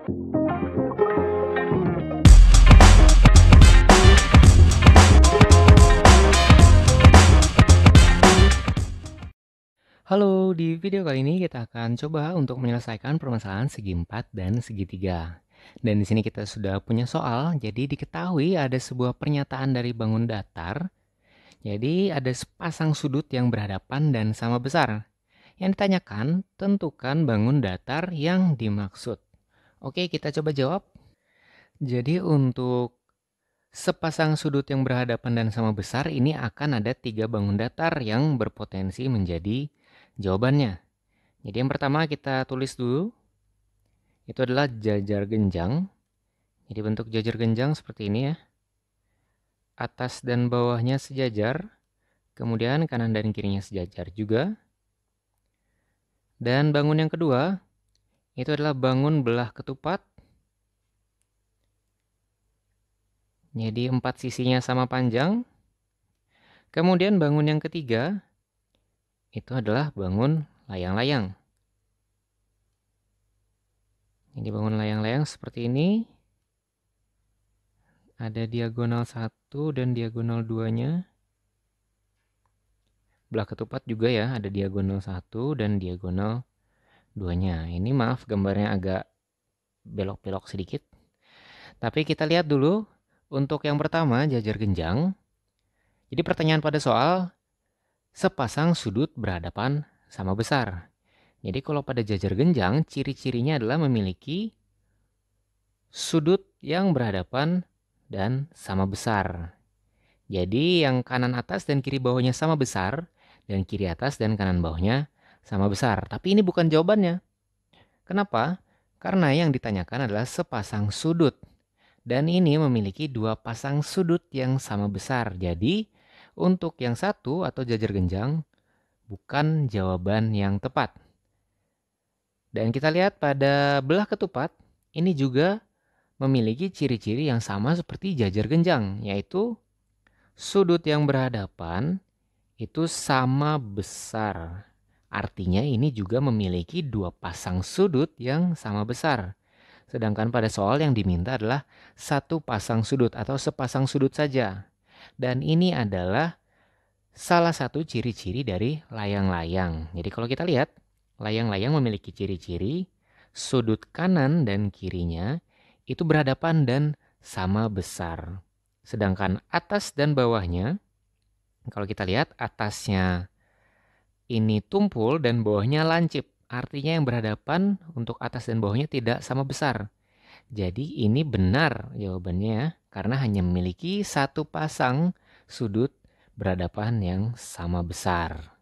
Halo, di video kali ini kita akan coba untuk menyelesaikan permasalahan segi 4 dan segitiga. Dan di sini kita sudah punya soal, jadi diketahui ada sebuah pernyataan dari bangun datar. Jadi ada sepasang sudut yang berhadapan dan sama besar. Yang ditanyakan, tentukan bangun datar yang dimaksud. Oke, kita coba jawab. Jadi untuk sepasang sudut yang berhadapan dan sama besar, ini akan ada tiga bangun datar yang berpotensi menjadi jawabannya. Jadi yang pertama kita tulis dulu. Itu adalah jajar genjang. Jadi bentuk jajar genjang seperti ini ya. Atas dan bawahnya sejajar. Kemudian kanan dan kirinya sejajar juga. Dan bangun yang kedua, itu adalah bangun belah ketupat. Jadi empat sisinya sama panjang. Kemudian bangun yang ketiga, itu adalah bangun layang-layang. Jadi bangun layang-layang seperti ini. Ada diagonal satu dan diagonal duanya. Belah ketupat juga ya, ada diagonal satu dan diagonal duanya. Ini maaf gambarnya agak belok-belok sedikit. Tapi kita lihat dulu untuk yang pertama jajar genjang. Jadi pertanyaan pada soal sepasang sudut berhadapan sama besar. Jadi kalau pada jajar genjang, ciri-cirinya adalah memiliki sudut yang berhadapan dan sama besar. Jadi yang kanan atas dan kiri bawahnya sama besar, dan kiri atas dan kanan bawahnya sama besar. Tapi ini bukan jawabannya. Kenapa? Karena yang ditanyakan adalah sepasang sudut. Dan ini memiliki dua pasang sudut yang sama besar. Jadi untuk yang satu atau jajar genjang, bukan jawaban yang tepat. Dan kita lihat pada belah ketupat, ini juga memiliki ciri-ciri yang sama seperti jajar genjang, yaitu sudut yang berhadapan itu sama besar. Artinya ini juga memiliki dua pasang sudut yang sama besar. Sedangkan pada soal yang diminta adalah satu pasang sudut atau sepasang sudut saja. Dan ini adalah salah satu ciri-ciri dari layang-layang. Jadi kalau kita lihat, layang-layang memiliki ciri-ciri sudut kanan dan kirinya itu berhadapan dan sama besar. Sedangkan atas dan bawahnya, kalau kita lihat atasnya ini tumpul dan bawahnya lancip. Artinya yang berhadapan untuk atas dan bawahnya tidak sama besar. Jadi ini benar jawabannya ya, karena hanya memiliki satu pasang sudut berhadapan yang sama besar.